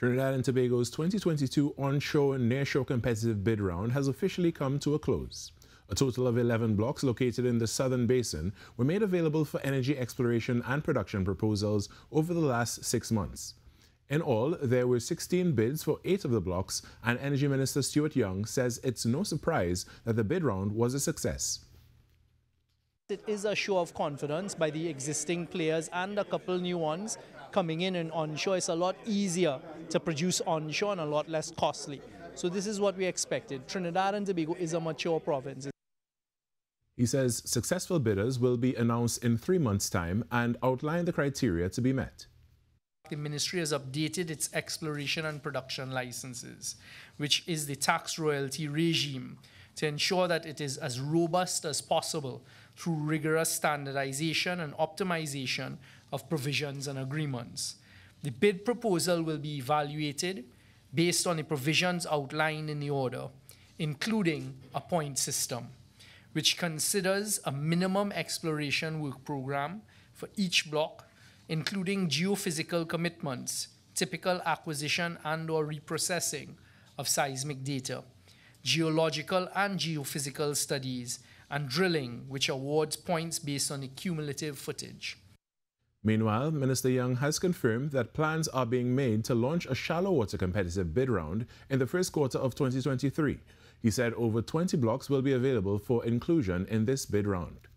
Trinidad and Tobago's 2022 onshore and nearshore competitive bid round has officially come to a close. A total of 11 blocks located in the southern basin were made available for energy exploration and production proposals over the last six months. In all, there were 16 bids for eight of the blocks, and Energy Minister Stuart Young says it's no surprise that the bid round was a success. It is a show of confidence by the existing players and a couple new ones coming in and onshore. It's a lot easier to produce onshore and a lot less costly. So this is what we expected. Trinidad and Tobago is a mature province. He says successful bidders will be announced in three months' time and outline the criteria to be met. The ministry has updated its exploration and production licenses, which is the tax royalty regime to ensure that it is as robust as possible through rigorous standardization and optimization of provisions and agreements. The bid proposal will be evaluated based on the provisions outlined in the order, including a point system, which considers a minimum exploration work program for each block, including geophysical commitments, typical acquisition and or reprocessing of seismic data, geological and geophysical studies, and drilling, which awards points based on the cumulative footage. Meanwhile, Minister Young has confirmed that plans are being made to launch a shallow water competitive bid round in the first quarter of 2023. He said over 20 blocks will be available for inclusion in this bid round.